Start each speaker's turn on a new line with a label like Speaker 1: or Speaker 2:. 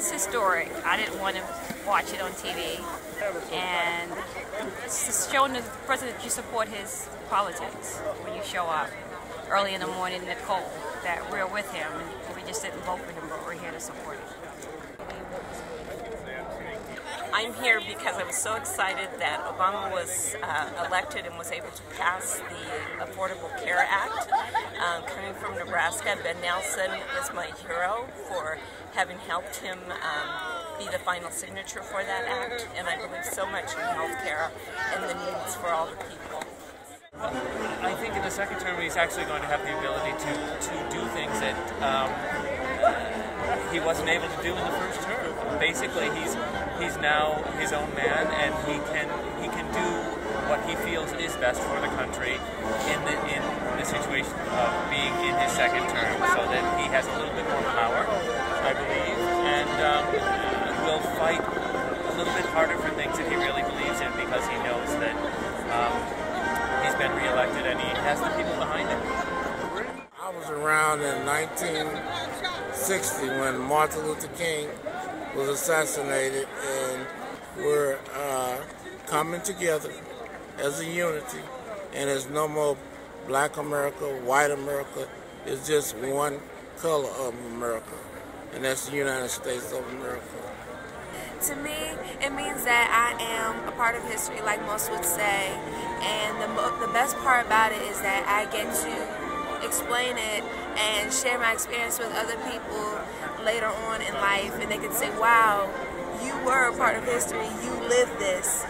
Speaker 1: it's historic. I didn't want to watch it on TV. And it's showing the president you support his politics when you show up early in the morning in the cold, that we're with him. And we just didn't vote for him, but we're here to support him.
Speaker 2: I'm here because I was so excited that Obama was uh, elected and was able to pass the Affordable Care Act. Um, coming from Nebraska, Ben Nelson is my hero for having helped him um, be the final signature for that act, and I believe so much in health care and the needs for all the people.
Speaker 3: I think in the second term he's actually going to have the ability to, to do things that um, he wasn't able to do in the first term. Basically, he's he's now his own man, and he can he can do what he feels is best for the country in the in the situation of being in his second term, so that he has a little bit more power, I believe, and um, will fight a little bit harder for things that he really believes in because he knows that um, he's been reelected and he has the people behind him.
Speaker 4: I was around in 1960 when Martin Luther King was assassinated, and we're uh, coming together as a unity. And there's no more black America, white America. It's just one color of America, and that's the United States of America.
Speaker 5: To me, it means that I am a part of history, like most would say. And the, the best part about it is that I get to explain it and share my experience with other people later on in life, and they can say, wow, you were a part of history, you lived this.